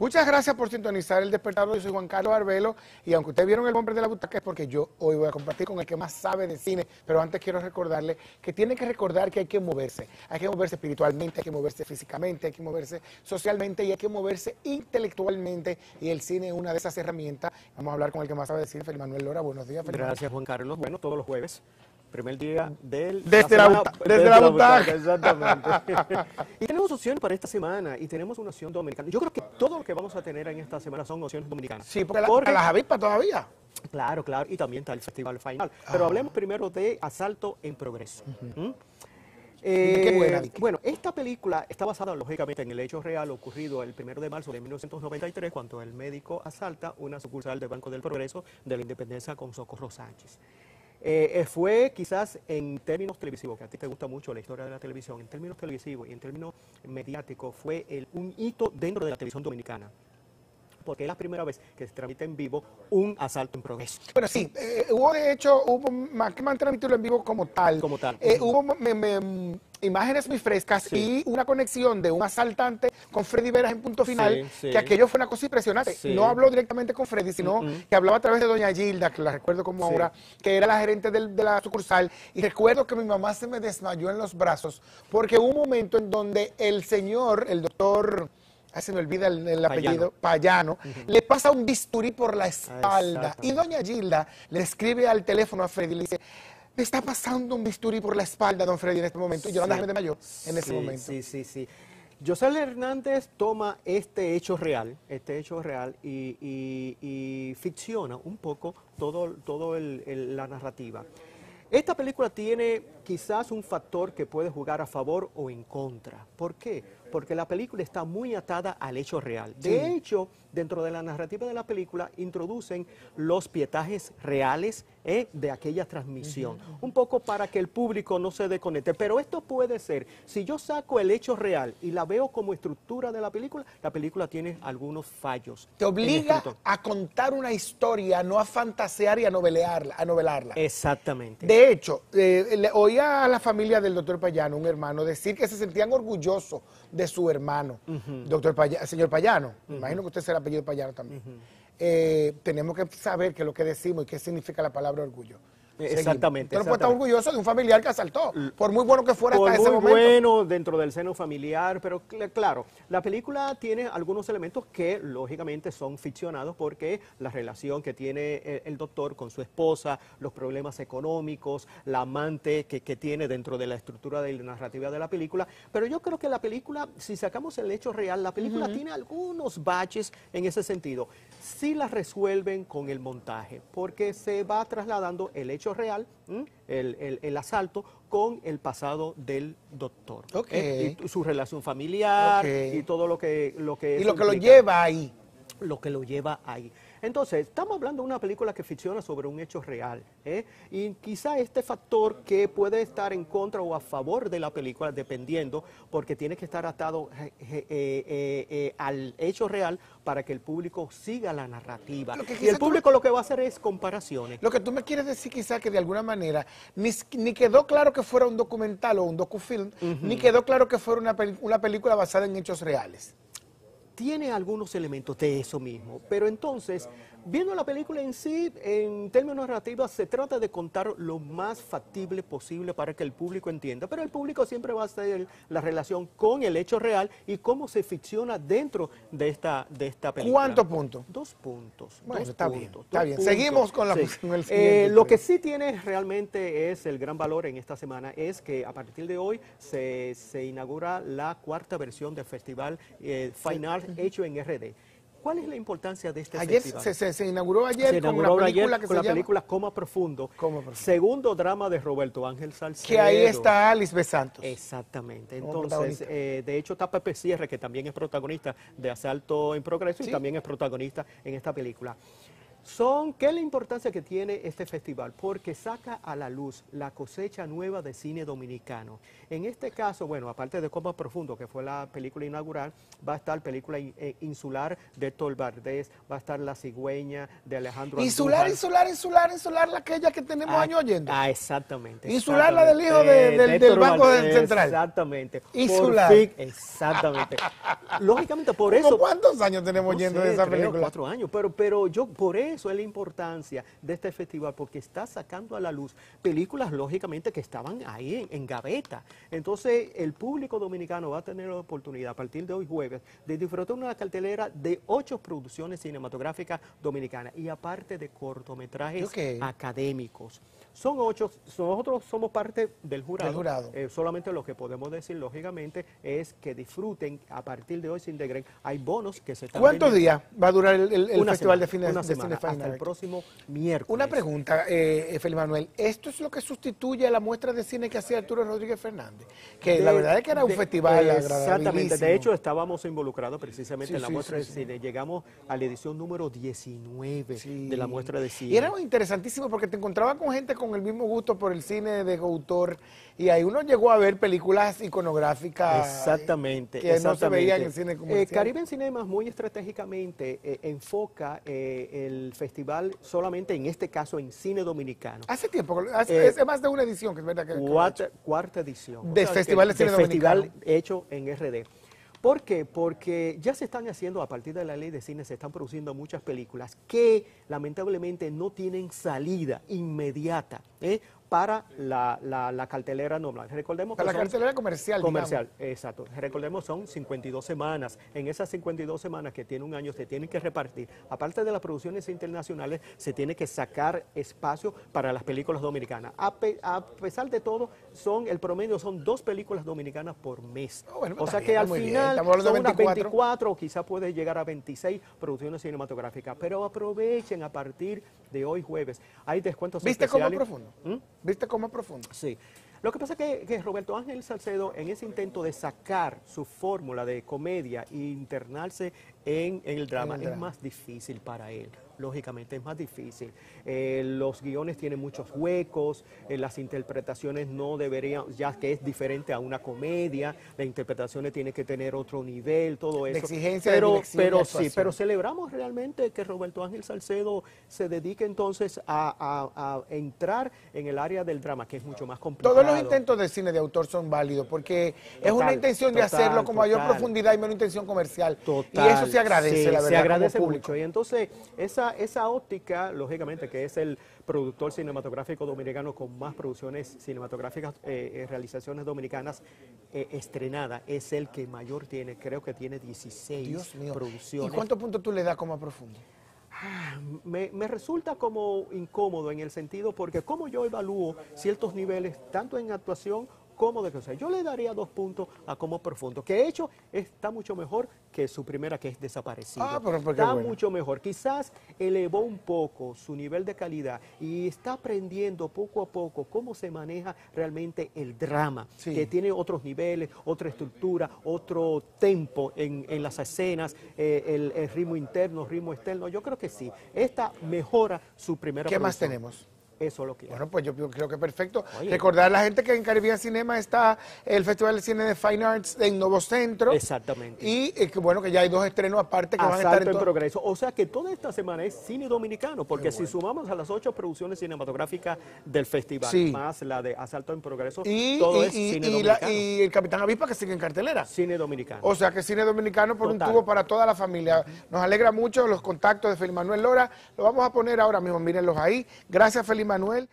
Muchas gracias por sintonizar el despertador. Yo soy Juan Carlos Arbelo y aunque ustedes vieron el hombre de la butaca es porque yo hoy voy a compartir con el que más sabe de cine, pero antes quiero recordarle que tiene que recordar que hay que moverse. Hay que moverse espiritualmente, hay que moverse físicamente, hay que moverse socialmente y hay que moverse intelectualmente y el cine es una de esas herramientas. Vamos a hablar con el que más sabe de cine, Felipe Manuel Lora. Buenos días, Felipe. Gracias, Juan Carlos. Bueno, todos los jueves primer día del desde la, semana- buta- desde la butaca. exactamente y tenemos opciones para esta semana y tenemos una opción dominicana yo creo que todo lo que vamos a tener en esta semana son opciones dominicanas Sí, porque, la, las avispas todavía. claro claro y también está el festival final pero hablemos primero de asalto en progreso ¿Mm? Qué Eh, buena, bueno, esta película está basada lógicamente en el hecho real ocurrido el 1 de marzo de 1993 cuando el médico asalta una sucursal del Banco del Progreso de la Independencia con Socorro Sánchez. Eh, eh, fue quizás en términos televisivos, que a ti te gusta mucho la historia de la televisión, en términos televisivos y en términos mediáticos fue el- un hito dentro de la televisión dominicana, porque es la primera vez que se transmite en vivo un asalto en progreso. Bueno, sí, eh, hubo de hecho, hubo más que más transmitirlo en vivo como tal. Como tal. eh, hubo me- me- imágenes muy frescas Sí. y una conexión de un asaltante con Freddy Veras en punto final, Sí, sí. que aquello fue una cosa impresionante. No habló directamente con Freddy, sino que hablaba a través de doña Gilda, que la recuerdo como ahora, que era la gerente del- de la sucursal. Y recuerdo que mi mamá se me desmayó en los brazos, porque hubo un momento en donde el señor, el doctor... Se me olvida el, el apellido, Payano, le pasa un bisturí por la espalda. exactamente. Y doña Gilda le escribe al teléfono a Freddy y le dice, me está pasando un bisturí por la espalda, don Freddy, en este momento. Y Yolanda Sí. Jiménez Mayor, en ese Sí, momento. Sí, sí, sí. José Hernández toma este hecho real, este hecho real y, y- y ficciona un poco todo, todo la narrativa. Esta película tiene quizás un factor que puede jugar a favor o en contra. ¿Por qué? Porque la película está muy atada al hecho real. De hecho, dentro de la narrativa de la película introducen los pietajes reales eh, de aquella transmisión, un poco para que el público no se desconecte. Pero esto puede ser, si yo saco el hecho real y la veo como estructura de la película, la película tiene algunos fallos. Te obliga a contar una historia, no a fantasear y a novelearla. A novelarla. Exactamente. De hecho, eh, le oía a la familia del doctor Payano, un hermano, decir que se sentían orgullosos de su hermano, doctor Paya- señor Payano. Me Imagino que usted será apellido Payano también. Eh, tenemos que saber qué es lo que decimos y qué significa la palabra orgullo. Eh, exactamente, Usted no puede estar orgulloso de un familiar que asaltó, por muy bueno que fuera por hasta ese muy momento. bueno dentro del seno familiar, pero cl- claro, la película tiene algunos elementos que lógicamente son ficcionados porque la relación que tiene el, el doctor con su esposa, los problemas económicos, la amante que, que tiene dentro de la estructura de la narrativa de la película, pero yo creo que la película, si sacamos el hecho real, la película tiene algunos baches en ese sentido. Sí la resuelven con el montaje, porque se va trasladando el hecho real, el, el- el asalto, con el pasado del doctor. Y su relación familiar y todo lo que lo que Y lo que lo lleva ahí. lo que lo lleva ahí. Entonces, estamos hablando de una película que ficciona sobre un hecho real. ¿eh? Y quizá este factor que puede estar en contra o a favor de la película, dependiendo, porque tiene que estar atado eh, eh, al hecho real para que el público siga la narrativa. Y el público lo que va a hacer es comparaciones. Lo que tú me quieres decir quizá que de alguna manera ni, ni quedó claro que fuera un documental o un docufilm, ni quedó claro que fuera una, una película basada en hechos reales. Tiene algunos elementos de eso mismo, pero entonces, viendo la película en sí, en términos narrativos, se trata de contar lo más factible posible para que el público entienda, pero el público siempre va a hacer la relación con el hecho real y cómo se ficciona dentro de esta, de esta película. ¿Cuántos puntos? Dos puntos. Bueno, dos está bien, puntos, está dos bien. puntos. Seguimos con la- Sí. con el Eh, lo que sí tiene realmente es el gran valor en esta semana es que a partir de hoy se, se inaugura la cuarta versión del festival eh, Fine Art hecho en RD. ¿Cuál es la importancia de este Ayer festival? se, se- se inauguró ayer Se con una ayer película que con se la llama... película Coma Profundo, Coma Profundo. segundo drama de Roberto Ángel Salcedo. Que ahí está Alice Santos. Exactamente. Entonces, eh, de hecho está Pepe Sierra, que también es protagonista de Asalto en Progreso Sí. y también es protagonista en esta película. Son, ¿qué es la importancia que tiene este festival? Porque saca a la luz la cosecha nueva de cine dominicano. En este caso, bueno, aparte de Copa Profundo, que fue la película inaugural, va a estar película eh, insular de Héctor Bardés, va a estar La cigüeña de Alejandro Insular, Andújar. insular, insular, insular, la aquella que tenemos Ah, años oyendo. Ah, exactamente. Insular, la del hijo de- Eh, del- del Héctor Banco Valdés, Central. Exactamente. Insular. fin, exactamente. Lógicamente, por ¿Cómo eso... ¿Cuántos años tenemos No oyendo sé, de esa película? cuatro años, pero, pero yo por eso es la importancia de este festival, porque está sacando a la luz películas, lógicamente, que estaban ahí en, en gaveta. Entonces, el público dominicano va a tener la oportunidad a partir de hoy jueves de disfrutar una cartelera de ocho producciones cinematográficas dominicanas y aparte de cortometrajes académicos. Son ocho, nosotros somos parte del jurado. Del jurado. Eh, solamente lo que podemos decir, lógicamente, es que disfruten a partir de hoy, se integren. Hay bonos que se están ¿Cuántos días va a durar el, el- el Una Festival semana, de una de semana, Hasta el próximo miércoles. Una pregunta, eh, Felipe Manuel. ¿Esto es lo que sustituye a la muestra de cine que hacía Arturo Rodríguez Fernández? Que la verdad es que era un de- festival Exactamente. De hecho, estábamos involucrados precisamente Sí, en la sí, muestra sí, de cine. Llegamos a la edición número 19 Sí. de la muestra de cine. Y era interesantísimo porque te encontrabas con gente con el mismo gusto por el cine de autor y ahí uno llegó a ver películas iconográficas Exactamente. que no se exactamente. veían en cine comercial. Eh, Caribe en Cinemas muy estratégicamente eh, enfoca eh, el festival solamente en este caso en cine dominicano. Hace tiempo, hace, Eh, hace más de una edición que es verdad que... que cuarta, edición. Que- Festival de Cine del festival Dominicano. hecho en RD. ¿Por qué? Porque ya se están haciendo, a partir de la ley de cine, se están produciendo muchas películas que lamentablemente no tienen salida inmediata ¿eh? Para la, la- la cartelera normal. Recordemos que Para la cartelera comercial, Comercial, exacto. Recordemos, son 52 semanas. En esas 52 semanas que tiene un año se tienen que repartir. Aparte de las producciones internacionales, se tiene que sacar espacio para las películas dominicanas. A, pe- a pesar de todo, son el promedio son dos películas dominicanas por mes. Oh, bueno, o sea bien, que al final son unas 24. 24 o quizás puede llegar a 26 producciones cinematográficas. Pero aprovechen a partir de hoy jueves. Hay descuentos ¿Viste cómo especiales. profundo? ¿Mm? ¿Viste cómo profundo? Sí. Lo que pasa es que, que Roberto Ángel Salcedo, en ese intento de sacar su fórmula de comedia e internarse en, en el drama, el es drama. más difícil para él. Lógicamente es más difícil. Eh, los guiones tienen muchos huecos, eh, las interpretaciones no deberían, ya que es diferente a una comedia, las interpretaciones tienen que tener otro nivel, todo De eso. exigencia, de pero, y pero sí, pero celebramos realmente que Roberto Ángel Salcedo se dedique entonces a, a- a entrar en el área del drama, que es mucho más complicado. Todos los intentos de cine de autor son válidos porque es una Total, intención de hacerlo con mayor total. profundidad y menos intención comercial. Total, y eso se agradece, sí, la verdad, Se agradece como público. mucho. Y entonces, esa, esa óptica, lógicamente, que es el productor cinematográfico dominicano con más producciones cinematográficas, eh, eh, realizaciones dominicanas eh, estrenadas, es el que mayor tiene, creo que tiene 16 Dios mío. producciones. ¿Y cuántos puntos tú le das como a profundo? Me, me resulta como incómodo en el sentido porque como yo evalúo ciertos niveles, tanto en actuación como de cosa. Yo le daría dos puntos a como profundo, que de hecho está mucho mejor que su primera que es desaparecido. Ah, pero- qué está bueno. mucho mejor. Quizás elevó un poco su nivel de calidad y está aprendiendo poco a poco cómo se maneja realmente el drama, Sí. que tiene otros niveles, otra estructura, otro tempo en, en las escenas, eh, el, el ritmo interno, ritmo externo. Yo creo que sí. Esta mejora su primera ¿Qué más tenemos? Eso es lo que hay. Bueno, pues yo creo que perfecto. Oye. Recordar a la gente que en Caribbean Cinema está el Festival de Cine de Fine Arts en Nuevo Centro. Exactamente. Y eh, que bueno, que ya hay dos estrenos aparte que van a estar Asalto en progreso. O sea que toda esta semana es cine dominicano, porque si sumamos a las ocho producciones cinematográficas del festival, Sí. más la de Asalto en Progreso, Y, todo y- es y- cine la- dominicano. y el Capitán Avispa que sigue en cartelera. Cine dominicano. O sea que cine dominicano por Total. un tubo para toda la familia. Nos alegra mucho los contactos de Feliz Manuel Lora. Lo vamos a poner ahora mismo, mírenlos ahí. Gracias, Feliz Manuel.